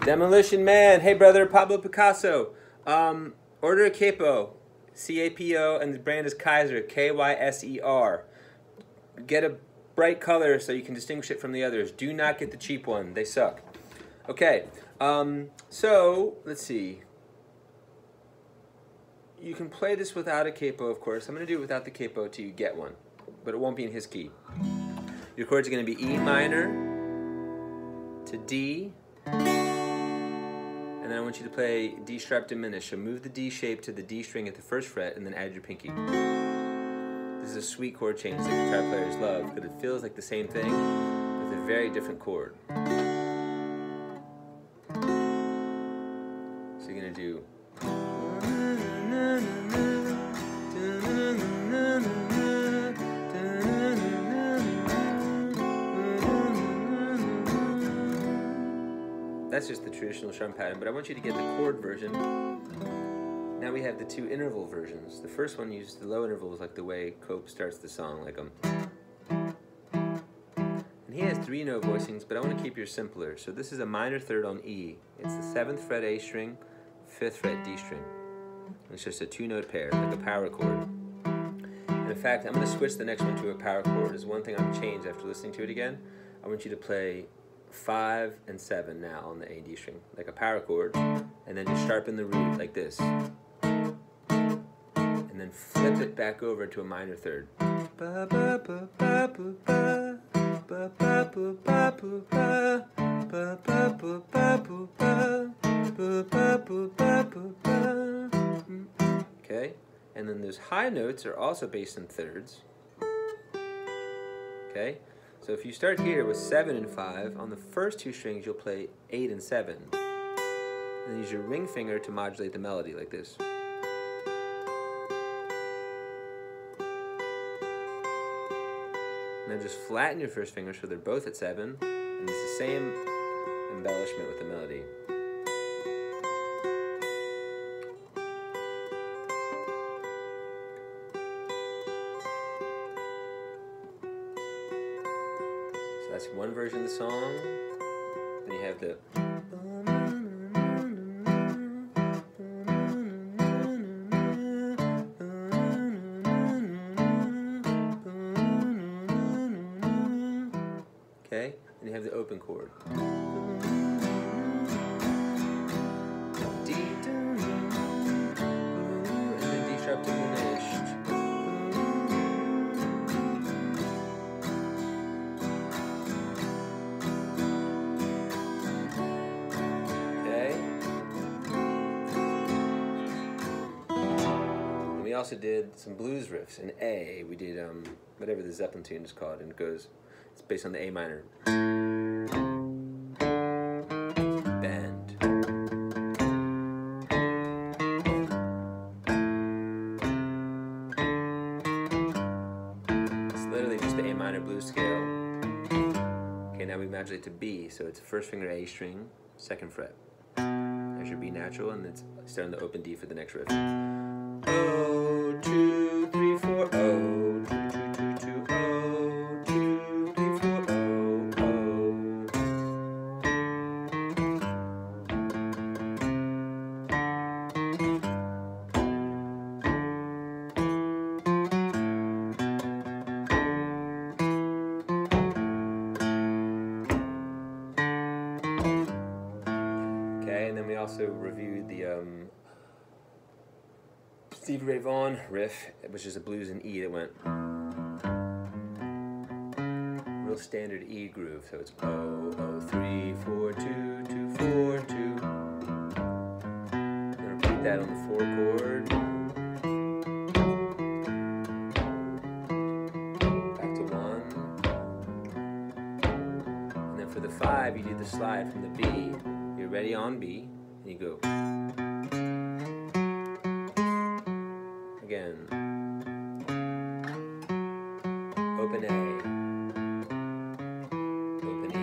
Demolition Man. Hey, brother, Pablo Picasso. Um, order a capo, C A P O, and the brand is Kyser, K Y S E R. Get a bright color so you can distinguish it from the others. Do not get the cheap one, they suck. Okay, um, so let's see. You can play this without a capo, of course. I'm going to do it without the capo till you get one, but it won't be in his key. Your chords are going to be E minor to D, and then I want you to play D sharp diminished. So move the D shape to the D string at the first fret and then add your pinky. This is a sweet chord change that guitar players love because it feels like the same thing with a very different chord. So you're to do That's just the traditional strum pattern, but I want you to get the chord version. Now we have the two interval versions. The first one uses the low intervals like the way Cope starts the song, like um. And he has three note voicings, but I want to keep yours simpler. So this is a minor third on E. It's the seventh fret A string, fifth fret D string. It's just a two note pair, like a power chord. In fact, I'm going to switch the next one to a power chord. Is one thing I've changed after listening to it again. I want you to play five and seven now on the A D string, like a power chord, and then just sharpen the root like this, and then flip it back over to a minor third. Okay, and then those high notes are also based in thirds. Okay. So if you start here with 7 and 5, on the first two strings you'll play 8 and 7. And use your ring finger to modulate the melody like this. And then just flatten your first finger so they're both at 7. And it's the same embellishment with the melody. That's one version of the song. Then you have the. Okay, and you have the open chord. D, and then D sharp to diminished. Also did some blues riffs in A. We did um, whatever the Zeppelin tune is called, and it goes, it's based on the A minor. It's literally just the A minor blues scale. Okay, now we modulate to B, so it's first finger A string, second fret. There's should be natural, and it's starting the open D for the next riff. Oh, two, three, four, oh, two, two, two, two, oh, two, three, four, oh, oh. Okay, and then we also reviewed the um, Stevie Ray Vaughan riff, which is a blues in E that went real standard E groove. So it's oh oh three four two two four two. Gonna repeat that on the four chord. Back to one. And then for the five, you do the slide from the B. You're ready on B, and you go. Again. Open A. Open E.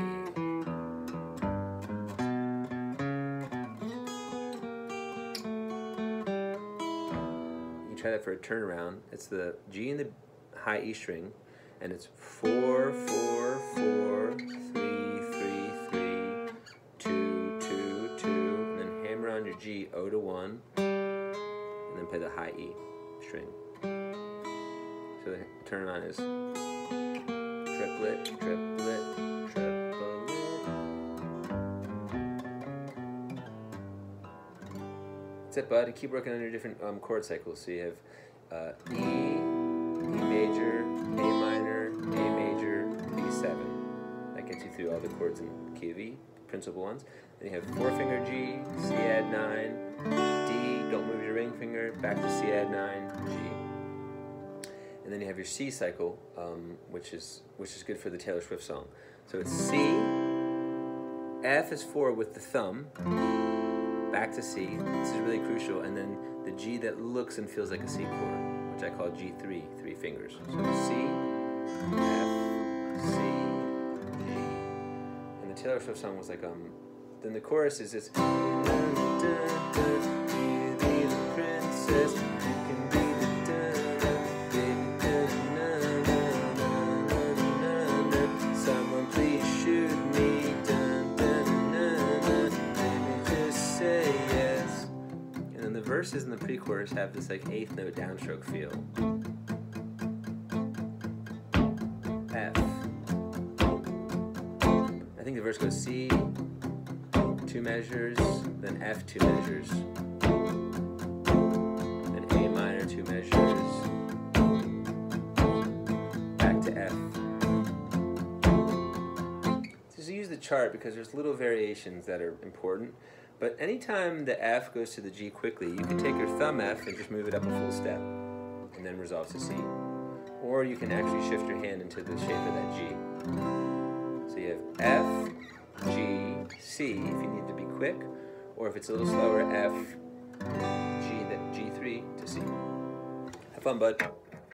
You try that for a turnaround. It's the G and the high E string, and it's four, four, four, three, three, three, two, two, two, and then hammer on your G, O to 1, and then play the high E string. So the turn on is triplet, triplet, triplet. That's it, bud. Keep working on your different um, chord cycles. So you have uh, E, E major, A minor, A major, B7. That gets you through all the chords in key of E, principal ones. Then you have four finger G, C add 9, D, don't move your ring finger, back to C add 9, G. And then you have your C cycle, um, which is which is good for the Taylor Swift song. So it's C, F is four with the thumb, back to C. This is really crucial, and then the G that looks and feels like a C chord, which I call G3, three fingers. So C, F, C, G. And the Taylor Swift song was like um then the chorus is this. Verses and the pre-chorus have this like eighth note downstroke feel. F. I think the verse goes C, two measures, then F two measures, then A minor two measures, back to F. Just use the chart because there's little variations that are important. But anytime the F goes to the G quickly, you can take your thumb F and just move it up a full step, and then resolve to C. Or you can actually shift your hand into the shape of that G. So you have F, G, C if you need to be quick, or if it's a little slower, F, G, then G3 to C. Have fun, bud.